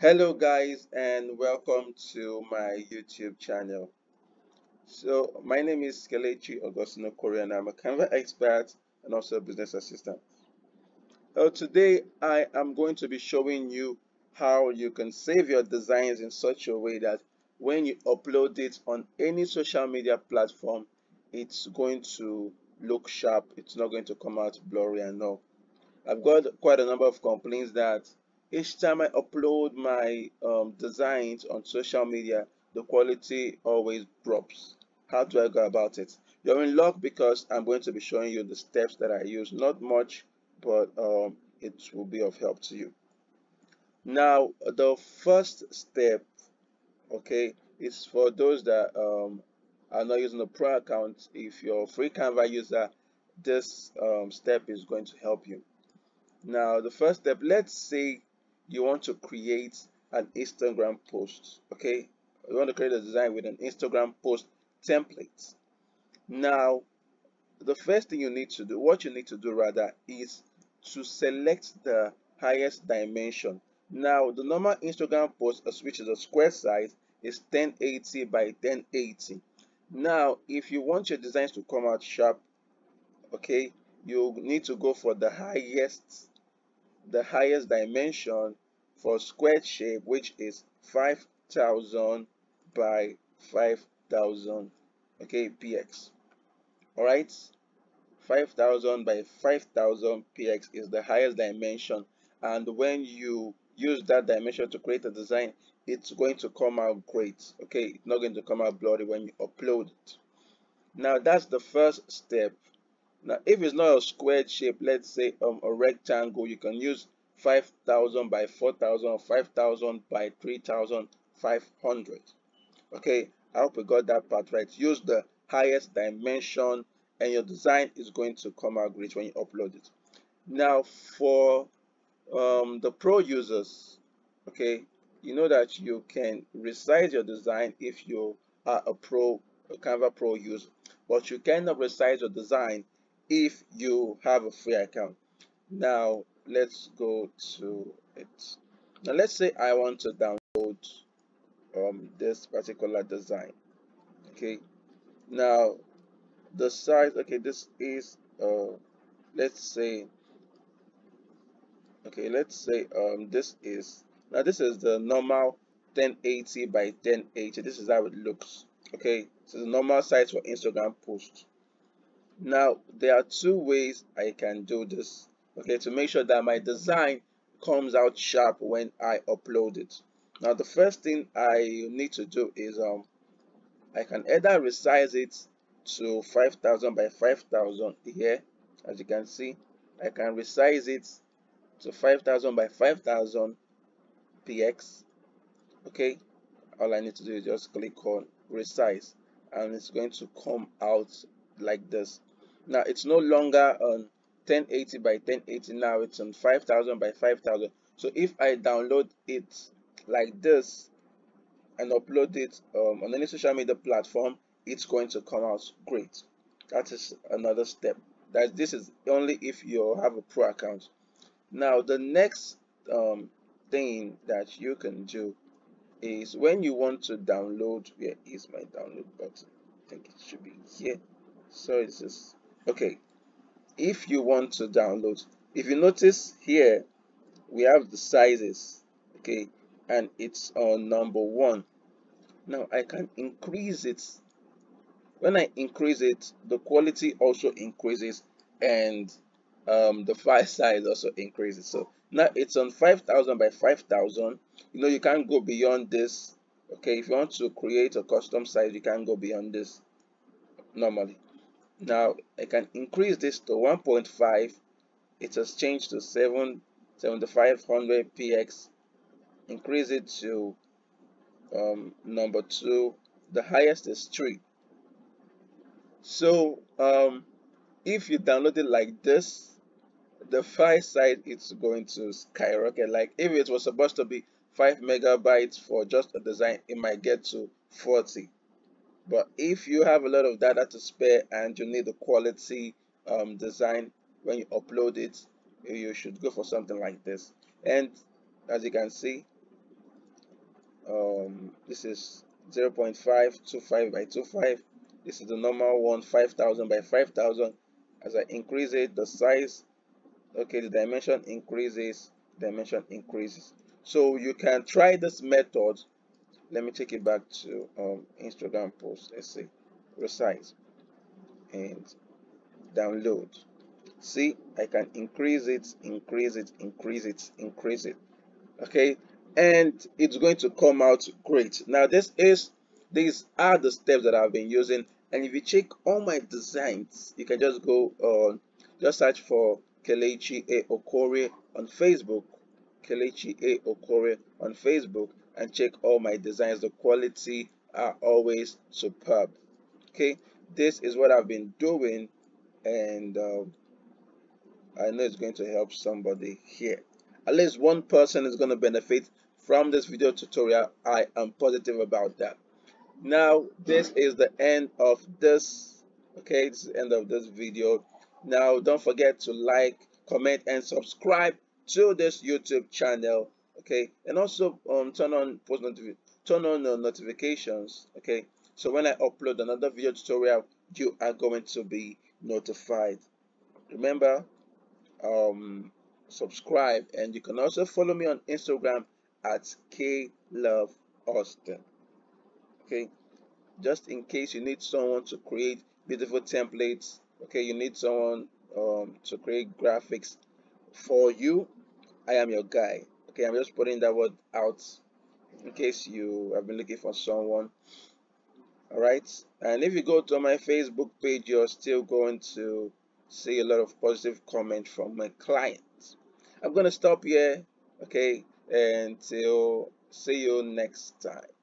Hello guys and welcome to my YouTube channel. So my name is Kelechi Augustine Okorie. I'm a Canva expert and also a business assistant. Uh, today I am going to be showing you how you can save your designs in such a way that when you upload it on any social media platform it's going to look sharp it's not going to come out blurry and all. I've got quite a number of complaints that each time I upload my um, designs on social media, the quality always drops. How do I go about it? You're in luck because I'm going to be showing you the steps that I use. Not much, but um, it will be of help to you. Now, the first step, okay, is for those that um, are not using a pro account. If you're a free Canva user, this um, step is going to help you. Now, the first step, let's say you want to create an Instagram post, okay? You want to create a design with an Instagram post template. Now, the first thing you need to do, what you need to do rather, is to select the highest dimension. Now, the normal Instagram post, which is a square size, is 1080 by 1080. Now, if you want your designs to come out sharp, okay, you need to go for the highest the highest dimension for square shape which is 5000 by 5000 okay px all right? 5000 by 5000 px is the highest dimension. And when you use that dimension to create a design it's going to come out great okay? It's not going to come out blurry when you upload it. Now that's the first step now, if it's not a squared shape, let's say um, a rectangle, you can use 5000 by 4000 5000 by 3500. Okay, I hope we got that part right. Use the highest dimension and your design is going to come out great when you upload it. Now, for um, the pro users, okay, you know that you can resize your design if you are a pro a Canva Pro user, but you cannot resize your design if you have a free account. Now let's go to it. Now let's say I want to download um, this particular design. Okay. Now the size. Okay, this is uh, let's say. Okay, let's say um this is now this is the normal 1080 by 1080. This is how it looks. Okay, so the normal size for Instagram post. Now, there are two ways I can do this, okay, to make sure that my design comes out sharp when I upload it. Now, the first thing I need to do is um, I can either resize it to 5000 by 5000 here, as you can see. I can resize it to 5000 by 5000 px, okay. All I need to do is just click on resize and it's going to come out like this now it's no longer on 1080 by 1080 now it's on 5000 by 5000 so if i download it like this and upload it um, on any social media platform it's going to come out great. That is another step. That this is only if you have a pro account. Now the next um, thing that you can do is when you want to download where is my download button? I think it should be here. So it's just okay if you want to download if you notice here we have the sizes okay and it's on number one. Now I can increase it. When I increase it the quality also increases and um, the file size also increases. So now it's on 5000 by 5000 you know you can't go beyond this. Okay if you want to create a custom size you can't go beyond this normally now I can increase this to 1.5 it has changed to 7 7500 px increase it to um, number 2 the highest is 3 so um, if you download it like this the file size it's going to skyrocket. Like if it was supposed to be 5 megabytes for just a design it might get to 40 but if you have a lot of data to spare and you need a quality um, design when you upload it you should go for something like this. And as you can see um, this is 0.525 by 25 this is the normal one 5000 by 5000 as I increase it the size okay the dimension increases dimension increases. So you can try this method let me take it back to um, Instagram post let's say resize and download. See I can increase it increase it increase it increase it. Okay? And it's going to come out great. Now this is these are the steps that I've been using. And if you check all my designs you can just go on just search for Kelechi A Okorie on Facebook Kelechi A. Okorie on Facebook and check all my designs. The quality are always superb. Okay this is what I've been doing and uh, I know it's going to help somebody here. At least one person is going to benefit from this video tutorial. I am positive about that. Now this is the end of this okay? This is the end of this video. Now don't forget to like comment and subscribe to this youtube channel okay and also um turn on post turn on the notifications okay? So when i upload another video tutorial you are going to be notified. Remember um subscribe and you can also follow me on instagram at keloveaustin. okay? Just in case you need someone to create beautiful templates okay? You need someone um, to create graphics for you i am your guy. Okay i'm just putting that word out in case you have been looking for someone. All right and if you go to my facebook page you're still going to see a lot of positive comments from my clients. I'm going to stop here okay until see you next time